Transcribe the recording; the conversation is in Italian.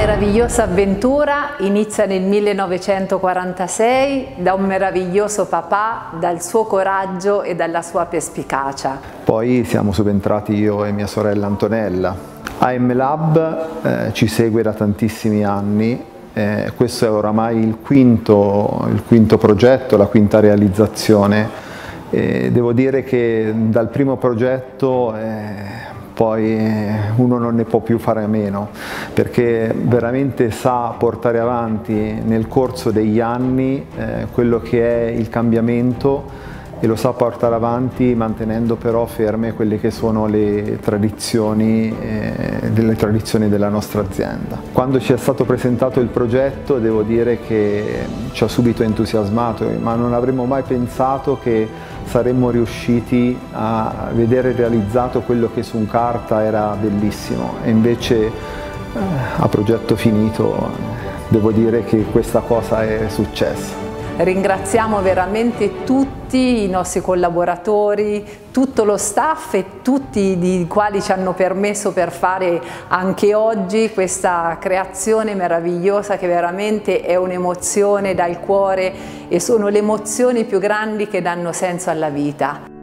meravigliosa avventura inizia nel 1946 da un meraviglioso papà, dal suo coraggio e dalla sua perspicacia. Poi siamo subentrati io e mia sorella Antonella. AM Lab eh, ci segue da tantissimi anni, eh, questo è oramai il quinto, il quinto progetto, la quinta realizzazione. Eh, devo dire che dal primo progetto eh, poi eh, uno non ne può più fare a meno perché veramente sa portare avanti nel corso degli anni eh, quello che è il cambiamento e lo sa portare avanti mantenendo però ferme quelle che sono le tradizioni, eh, delle tradizioni della nostra azienda. Quando ci è stato presentato il progetto devo dire che ci ha subito entusiasmato, ma non avremmo mai pensato che saremmo riusciti a vedere realizzato quello che su carta era bellissimo e invece eh, a progetto finito devo dire che questa cosa è successa. Ringraziamo veramente tutti i nostri collaboratori, tutto lo staff e tutti i quali ci hanno permesso per fare anche oggi questa creazione meravigliosa che veramente è un'emozione dal cuore e sono le emozioni più grandi che danno senso alla vita.